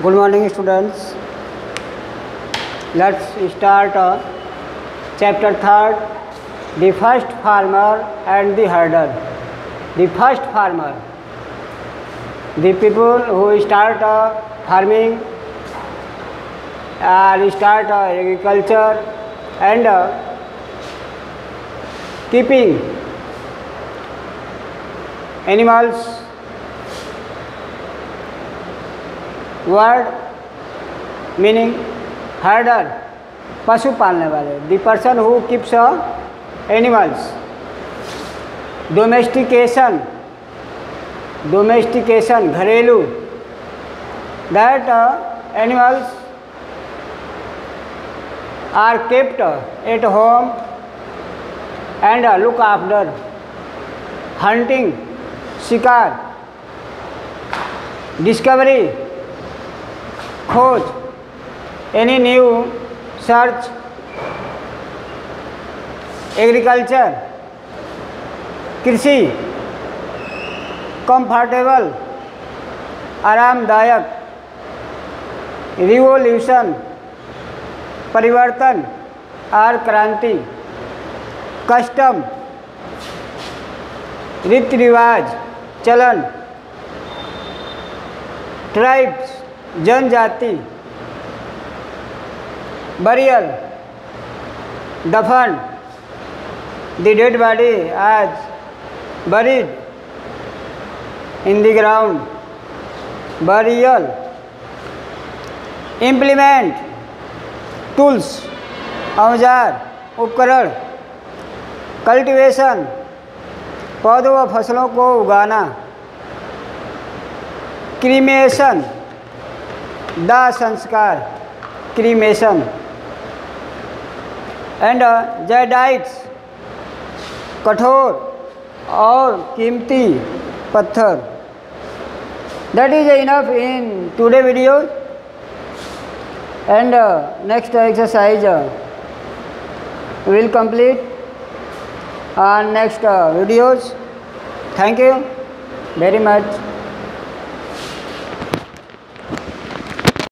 Good morning, students. Let's start uh, chapter third. The first farmer and the herder. The first farmer. The people who start uh, farming or start uh, agriculture and uh, keeping animals word meaning herder पशु पालने वाले the person who keeps animals domestication domestication घरेलू that animals are kept at home and look after hunting शिकार discovery खोज any new search agriculture कृषि comfortable आरामदायक revolution परिवर्तन और क्रांति कस्टम रीति रिवाज चलन ट्राइब्स जनजाति, बरियल, दफन, द डेड बॉडी, आज buried in the ground burial implement tools औज़ार उपकरण, कल्टीवेशन, पौधों व फ़सलों को उगाना, क्रीमेशन दाह संस्कार क्रीमेशन एंड जैडाइट्स कठोर और कीमती पत्थर। That is enough in today video and next exercise will complete uh, videos. Thank you very much.